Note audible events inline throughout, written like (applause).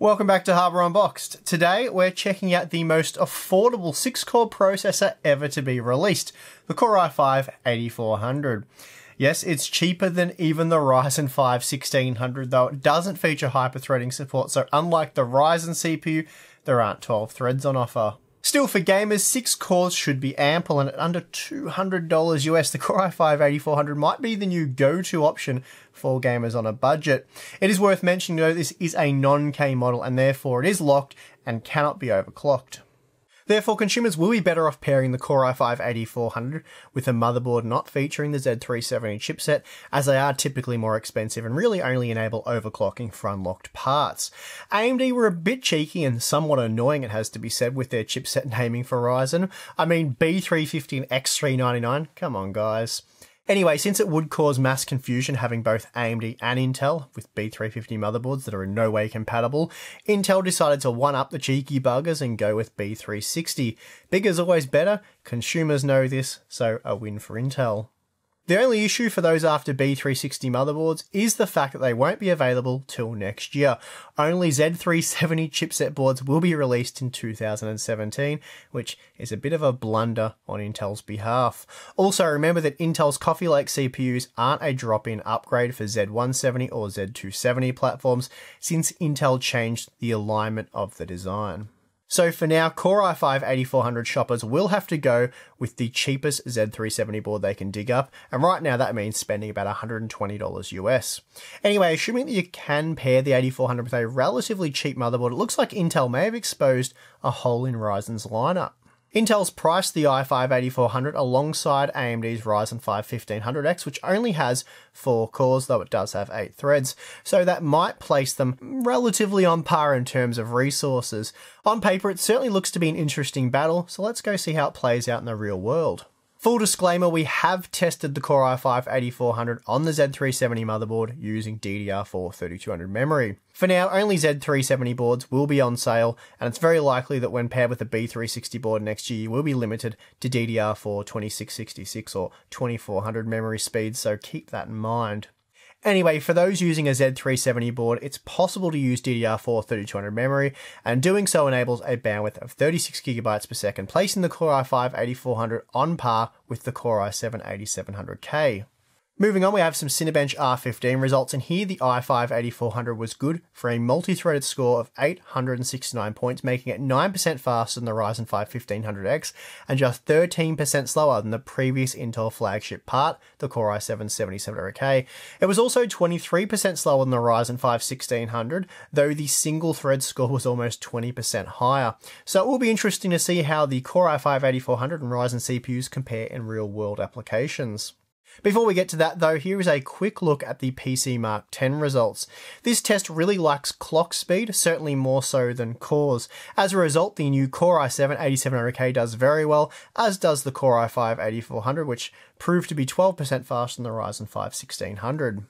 Welcome back to Hardware Unboxed. Today we're checking out the most affordable 6 core processor ever to be released, the Core i5 8400. Yes, it's cheaper than even the Ryzen 5 1600, though it doesn't feature hyper-threading support, so unlike the Ryzen CPU, there aren't 12 threads on offer. Still, for gamers, 6 cores should be ample, and at under $200 US, the Core i5 8400 might be the new go-to option for gamers on a budget. It is worth mentioning though, this is a non-K model, and therefore it is locked and cannot be overclocked. Therefore, consumers will be better off pairing the Core i5 8400 with a motherboard not featuring the Z370 chipset, as they are typically more expensive and really only enable overclocking for unlocked parts. AMD were a bit cheeky and somewhat annoying, it has to be said, with their chipset (laughs) naming for Ryzen. I mean, B350 and X399, come on guys. Anyway, since it would cause mass confusion having both AMD and Intel with B350 motherboards that are in no way compatible, Intel decided to one up the cheeky buggers and go with B360. Bigger's always better, consumers know this, so a win for Intel. The only issue for those after B360 motherboards is the fact that they won't be available till next year. Only Z370 chipset boards will be released in 2017, which is a bit of a blunder on Intel's behalf. Also, remember that Intel's Coffee Lake CPUs aren't a drop-in upgrade for Z170 or Z270 platforms since Intel changed the alignment of the design. So for now, Core i5 8400 shoppers will have to go with the cheapest Z370 board they can dig up, and right now that means spending about $120 US. Anyway, assuming that you can pair the 8400 with a relatively cheap motherboard, it looks like Intel may have exposed a hole in Ryzen's lineup. Intel's priced the i5-8400 alongside AMD's Ryzen 5 1500X, which only has 4 cores, though it does have 8 threads, so that might place them relatively on par in terms of resources. On paper, it certainly looks to be an interesting battle, so let's go see how it plays out in the real world. Full disclaimer, we have tested the Core i5 8400 on the Z370 motherboard using DDR4 3200 memory. For now, only Z370 boards will be on sale, and it's very likely that when paired with a B360 board next year, you will be limited to DDR4 2666 or 2400 memory speeds, so keep that in mind. Anyway, for those using a Z370 board, it's possible to use DDR4 3200 memory, and doing so enables a bandwidth of 36GB per second, placing the Core i5 8400 on par with the Core i7 8700K. Moving on, we have some Cinebench R15 results, and here the i5 8400 was good for a multi-threaded score of 869 points, making it 9% faster than the Ryzen 5 1500X, and just 13% slower than the previous Intel flagship part, the Core i7 7700K. It was also 23% slower than the Ryzen 5 1600, though the single thread score was almost 20% higher. So it will be interesting to see how the Core i5 8400 and Ryzen CPUs compare in real world applications. Before we get to that though, here is a quick look at the PC Mark 10 results. This test really lacks clock speed, certainly more so than cores. As a result, the new Core i7 8700K does very well, as does the Core i5 8400, which proved to be 12% faster than the Ryzen 5 1600.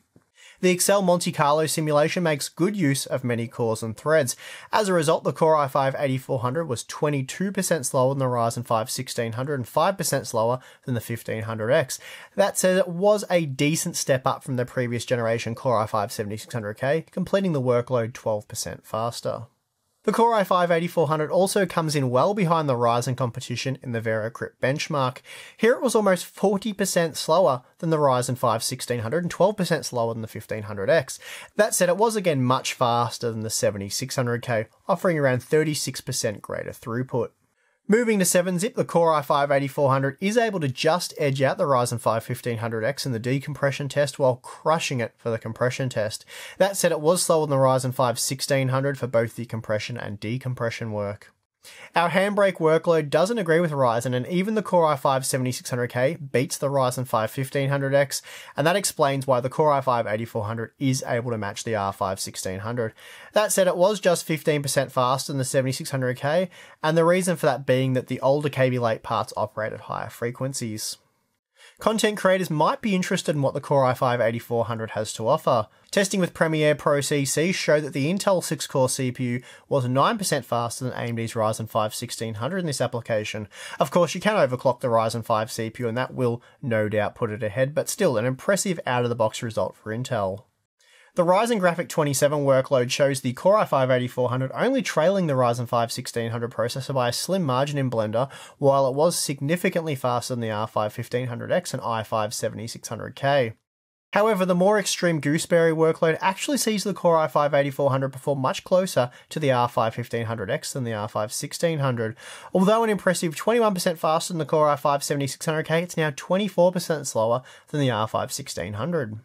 The Excel Monte Carlo simulation makes good use of many cores and threads. As a result, the Core i5 8400 was 22% slower than the Ryzen 5 1600 and 5% slower than the 1500X. That said, it was a decent step up from the previous generation Core i5 7600K, completing the workload 12% faster. The Core i5 8400 also comes in well behind the Ryzen competition in the VeraCrypt benchmark. Here it was almost 40% slower than the Ryzen 5 1600 and 12% slower than the 1500X. That said, it was again much faster than the 7600K, offering around 36% greater throughput. Moving to 7-zip, the Core i5 8400 is able to just edge out the Ryzen 5 1500X in the decompression test while crushing it for the compression test. That said, it was slower than the Ryzen 5 1600 for both the compression and decompression work. Our handbrake workload doesn't agree with Ryzen, and even the Core i5 7600K beats the Ryzen 5 1500X, and that explains why the Core i5 8400 is able to match the R5 1600. That said, it was just 15% faster than the 7600K, and the reason for that being that the older Kaby Lake parts operate at higher frequencies. Content creators might be interested in what the Core i5 8400 has to offer. Testing with Premiere Pro CC showed that the Intel 6-core CPU was 9% faster than AMD's Ryzen 5 1600 in this application. Of course, you can overclock the Ryzen 5 CPU and that will no doubt put it ahead, but still an impressive out-of-the-box result for Intel. The Ryzen Graphic 27 workload shows the Core i5-8400 only trailing the Ryzen 5 1600 processor by a slim margin in Blender, while it was significantly faster than the R5 1500X and i5 7600K. However, the more extreme Gooseberry workload actually sees the Core i5-8400 perform much closer to the R5 1500X than the R5 1600. Although an impressive 21% faster than the Core i5 7600K, it's now 24% slower than the R5 1600.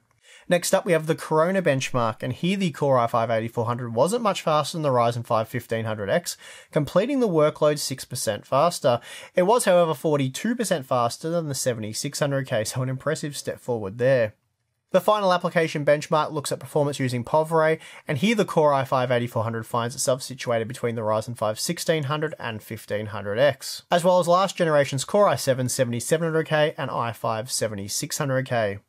Next up, we have the Corona benchmark, and here the Core i5-8400 wasn't much faster than the Ryzen 5 1500X, completing the workload 6% faster. It was, however, 42% faster than the 7600K, so an impressive step forward there. The final application benchmark looks at performance using POV-Ray, and here the Core i5-8400 finds itself situated between the Ryzen 5 1600 and 1500X, as well as last generation's Core i7 7700K and i5 7600K.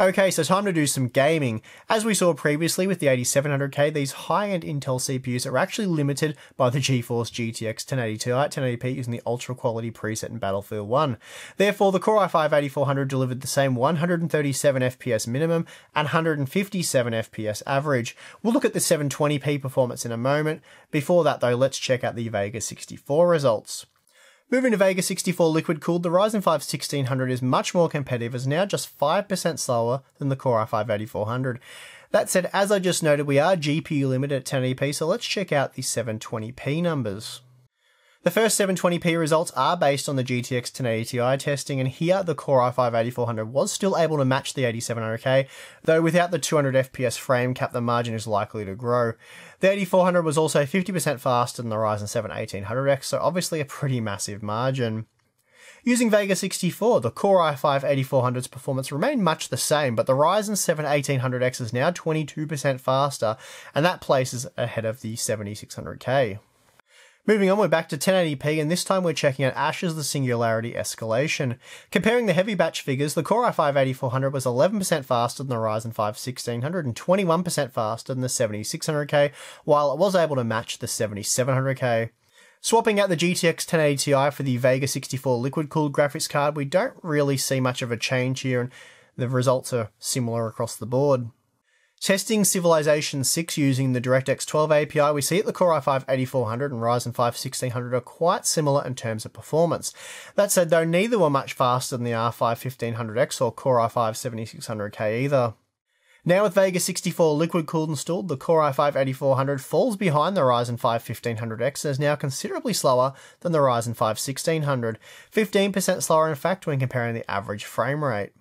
Okay, so time to do some gaming. As we saw previously with the 8700K, these high-end Intel CPUs are actually limited by the GeForce GTX 1080 Ti 1080p using the ultra quality preset in Battlefield 1. Therefore, the Core i5-8400 delivered the same 137 FPS minimum and 157 FPS average. We'll look at the 720p performance in a moment. Before that though, let's check out the Vega 64 results. Moving to Vega 64 liquid cooled, the Ryzen 5 1600 is much more competitive as now just 5% slower than the Core i5 8400. That said, as I just noted, we are GPU limited at 1080p, so let's check out the 720p numbers. The first 720p results are based on the GTX 1080 Ti testing, and here the Core i5-8400 was still able to match the 8700K, though without the 200 FPS frame cap, the margin is likely to grow. The 8400 was also 50% faster than the Ryzen 7 1800X, so obviously a pretty massive margin. Using Vega 64, the Core i5-8400's performance remained much the same, but the Ryzen 7 1800X is now 22% faster, and that places ahead of the 7600K. Moving on, we're back to 1080p, and this time we're checking out Ashes the Singularity Escalation. Comparing the heavy batch figures, the Core i5-8400 was 11% faster than the Ryzen 5 1600 and 21% faster than the 7600K, while it was able to match the 7700K. Swapping out the GTX 1080 Ti for the Vega 64 liquid-cooled graphics card, we don't really see much of a change here, and the results are similar across the board. Testing Civilization 6 using the DirectX 12 API, we see that the Core i5 8400 and Ryzen 5 1600 are quite similar in terms of performance. That said though, neither were much faster than the R5 1500X or Core i5 7600K either. Now with Vega 64 liquid cooled installed, the Core i5 8400 falls behind the Ryzen 5 1500X and is now considerably slower than the Ryzen 5 1600, 15% slower in fact when comparing the average frame rate.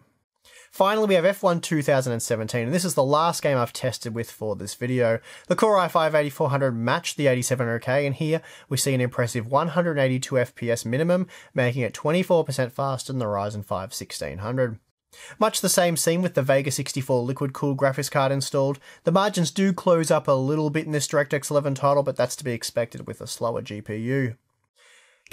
Finally, we have F1 2017, and this is the last game I've tested with for this video. The Core i5-8400 matched the 8700K, and here we see an impressive 182 FPS minimum, making it 24% faster than the Ryzen 5 1600. Much the same scene with the Vega 64 liquid cooled graphics card installed. The margins do close up a little bit in this DirectX 11 title, but that's to be expected with a slower GPU.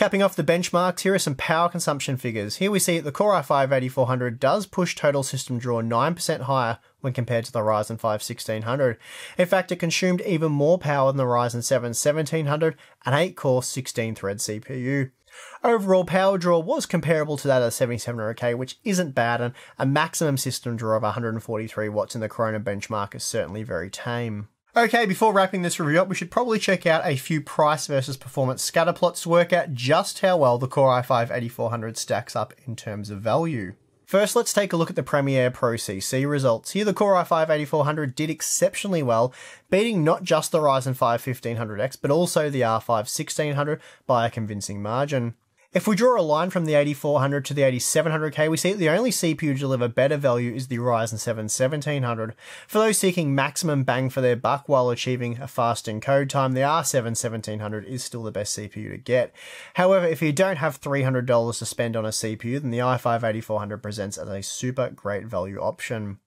Capping off the benchmarks, here are some power consumption figures. Here we see that the Core i5-8400 does push total system draw 9% higher when compared to the Ryzen 5 1600. In fact, it consumed even more power than the Ryzen 7 1700, an 8-core 16-thread CPU. Overall power draw was comparable to that of the 7700K, which isn't bad, and a maximum system draw of 143 watts in the Corona benchmark is certainly very tame. Okay, before wrapping this review up, we should probably check out a few price versus performance scatter plots to work out just how well the Core i5-8400 stacks up in terms of value. First, let's take a look at the Premiere Pro CC results. Here, the Core i5-8400 did exceptionally well, beating not just the Ryzen 5 1500X, but also the R5 1600 by a convincing margin. If we draw a line from the 8400 to the 8700K, we see that the only CPU to deliver better value is the Ryzen 7 1700. For those seeking maximum bang for their buck while achieving a fast encode time, the R7 1700 is still the best CPU to get. However, if you don't have $300 to spend on a CPU, then the i5 8400 presents as a super great value option.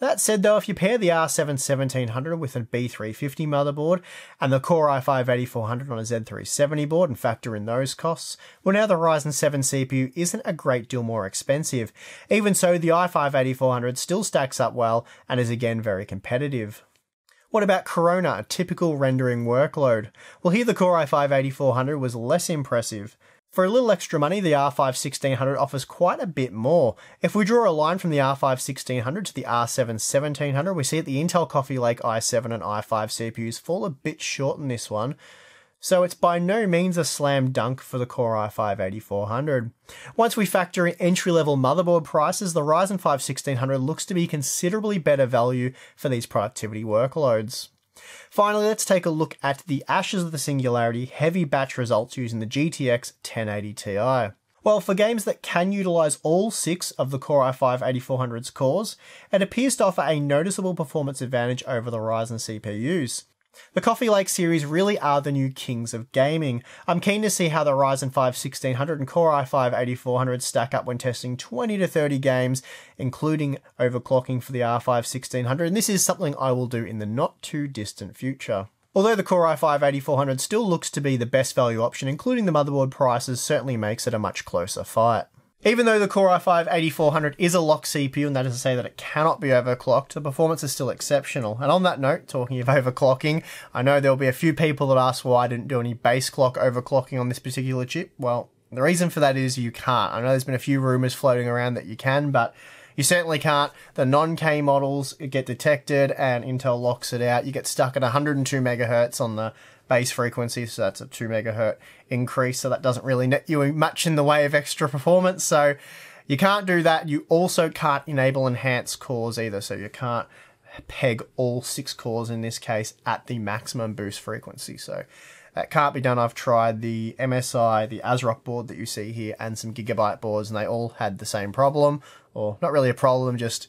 That said, though, if you pair the R7 1700 with a B350 motherboard and the Core i5 8400 on a Z370 board and factor in those costs, well, now the Ryzen 7 CPU isn't a great deal more expensive. Even so, the i5 8400 still stacks up well and is again very competitive. What about Corona, a typical rendering workload? Well, here the Core i5 8400 was less impressive. For a little extra money, the R5 1600 offers quite a bit more. If we draw a line from the R5 1600 to the R7 1700, we see that the Intel Coffee Lake i7 and i5 CPUs fall a bit short in this one. So it's by no means a slam dunk for the Core i5 8400. Once we factor in entry level motherboard prices, the Ryzen 5 1600 looks to be considerably better value for these productivity workloads. Finally, let's take a look at the Ashes of the Singularity heavy batch results using the GTX 1080 Ti. Well, for games that can utilize all six of the Core i5 8400's cores, it appears to offer a noticeable performance advantage over the Ryzen CPUs. The Coffee Lake series really are the new kings of gaming. I'm keen to see how the Ryzen 5 1600 and Core i5 8400 stack up when testing 20 to 30 games, including overclocking for the R5 1600, and this is something I will do in the not too distant future. Although the Core i5 8400 still looks to be the best value option, including the motherboard prices certainly makes it a much closer fight. Even though the Core i5 8400 is a locked CPU, and that is to say that it cannot be overclocked, the performance is still exceptional. And on that note, talking of (laughs) overclocking, I know there'll be a few people that ask why I didn't do any base clock overclocking on this particular chip. Well, the reason for that is you can't. I know there's been a few rumors floating around that you can, but you certainly can't. The non-K models get detected and Intel locks it out. You get stuck at 102 megahertz on the base frequency, so that's a 2 megahertz increase, so that doesn't really net you much in the way of extra performance. So you can't do that. You also can't enable enhanced cores either, so you can't peg all six cores in this case at the maximum boost frequency. So that can't be done. I've tried the MSI, the ASRock board that you see here, and some Gigabyte boards, and they all had the same problem, or not really a problem, just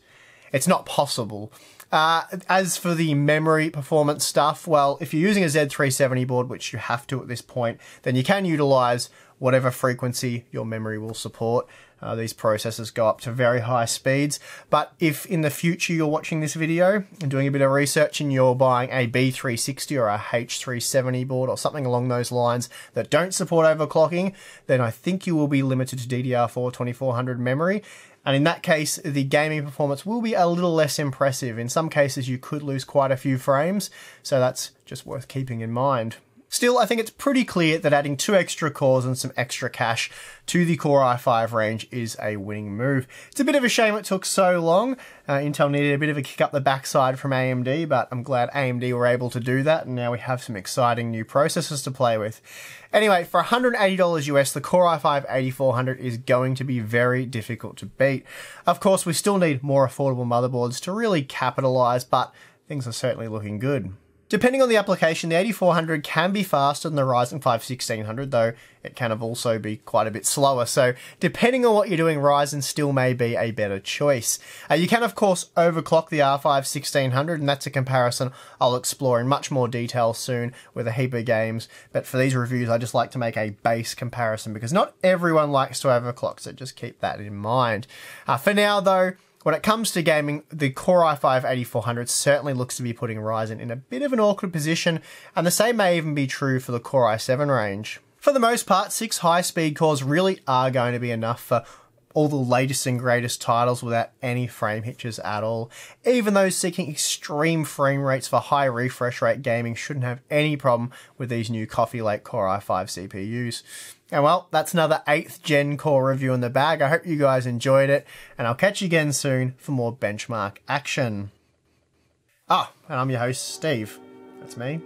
it's not possible. Uh, as for the memory performance stuff, well, if you're using a Z370 board, which you have to at this point, then you can utilize whatever frequency your memory will support. Uh, these processors go up to very high speeds. But if in the future you're watching this video and doing a bit of research and you're buying a B360 or a H370 board or something along those lines that don't support overclocking, then I think you will be limited to DDR4 2400 memory. And in that case, the gaming performance will be a little less impressive. In some cases, you could lose quite a few frames, so that's just worth keeping in mind. Still, I think it's pretty clear that adding two extra cores and some extra cache to the Core i5 range is a winning move. It's a bit of a shame it took so long. Uh, Intel needed a bit of a kick up the backside from AMD, but I'm glad AMD were able to do that, and now we have some exciting new processors to play with. Anyway, for $180 US, the Core i5 8400 is going to be very difficult to beat. Of course, we still need more affordable motherboards to really capitalize, but things are certainly looking good. Depending on the application, the 8400 can be faster than the Ryzen 5 1600, though it can also be quite a bit slower. So, depending on what you're doing, Ryzen still may be a better choice. Uh, you can, of course, overclock the R5 1600, and that's a comparison I'll explore in much more detail soon with a heap of games. But for these reviews, I just like to make a base comparison because not everyone likes to overclock, so just keep that in mind. Uh, for now, though, when it comes to gaming, the Core i5 8400 certainly looks to be putting Ryzen in a bit of an awkward position, and the same may even be true for the Core i7 range. For the most part, six high speed cores really are going to be enough for all the latest and greatest titles without any frame hitches at all. Even those seeking extreme frame rates for high refresh rate gaming shouldn't have any problem with these new Coffee Lake Core i5 CPUs. And well, that's another 8th gen core review in the bag. I hope you guys enjoyed it, and I'll catch you again soon for more benchmark action. Ah, and I'm your host, Steve. That's me.